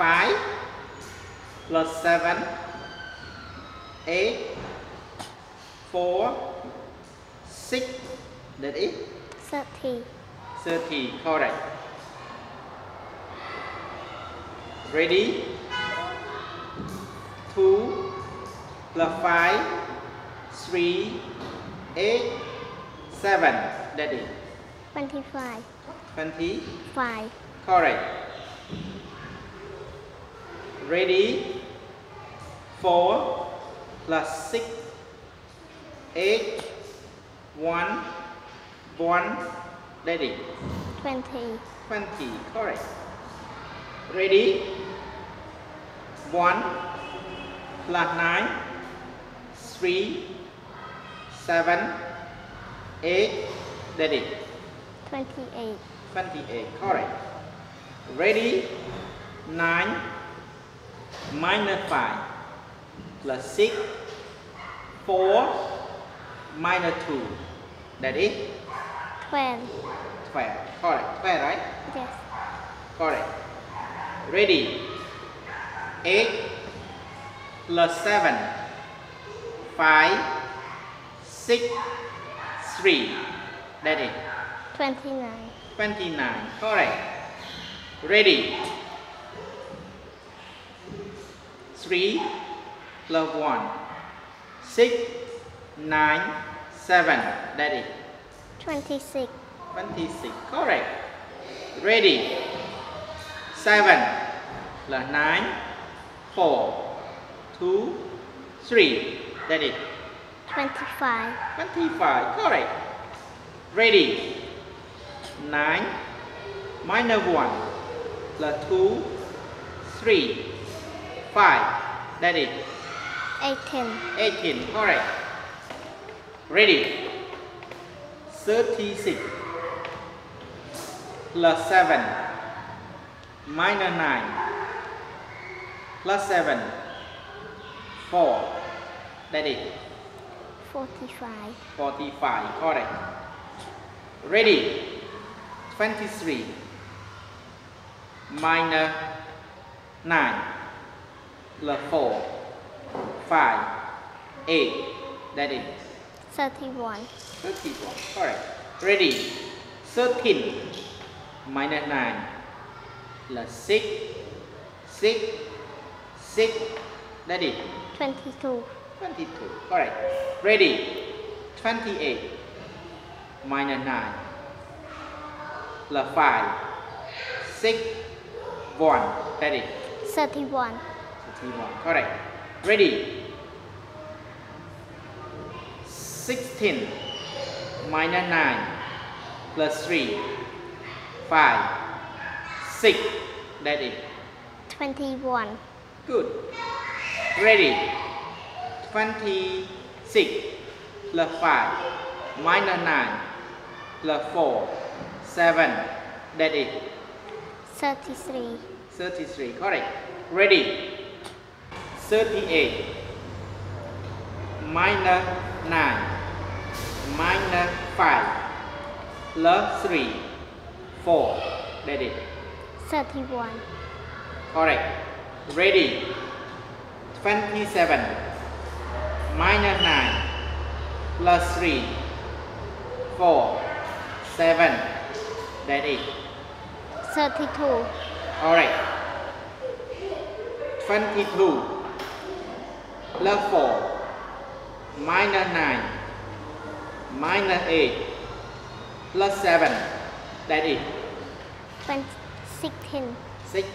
5 plus 7 8 4 6 that is 30 30 correct. Ready? 2 plus 5 3 8 7 that is 25 25 correct ready? 4 plus 6 8 1 1 ready? 20 20 correct. Ready? 1 plus 9 3 7 8 ready? 28 28 correct. Ready? 9 minus 5 plus 6 4 minus 2 that is 12 12 correct. 12 right? Yes. Correct. Ready? 8 plus 7 5 6 3 that is 29 29 correct. Ready 3 plus 1 6 9 7 that is 26 26 correct. Ready. 7 plus 9 4 2 3 that is 25 25 correct. Ready. 9 minus 1 plus 2 3 5 that is 18 18 correct ready 36 plus 7 minus 9 plus 7 4 that is 45 45 correct ready 23 minus 9 plus 4 5 8 that is. 31 31 correct. Ready. 13 minus 9 plus 6 6 6 that is. 22 22 correct. Ready. 28 minus 9 plus 5 6 1 that is. 31 31 correct. Ready? 16 minus 9 plus 3 5 6 that is 21 good. Ready? 26 plus 5 minus 9 plus 4 7 that is 33 33 correct. Ready 38 minus 9 minus 5 plus 3 4 that is. 31 correct ready? 27 minus 9 plus 3 4 7 that is. 32 Alright. 22 plus 4 minus 9 minus 8 plus 7 that is 20 16 6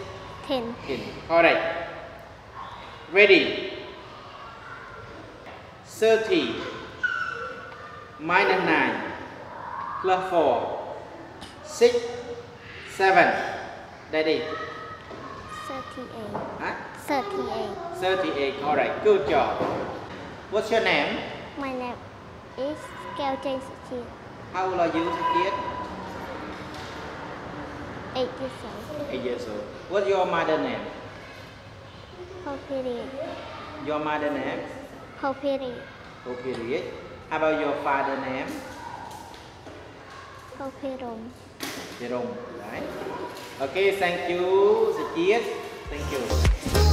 10 10 correct ready? 30 minus 9 plus 4 6 7 that is 38 huh? 38 38 correct good job. What's your name? My name is Jane Suchi how old are you kid 8 years old. 8 years old. What's your mother name? Popiri your mother name? Popiri period how about your father name? Popirum Jerome right? Okay thank you Sajid thank you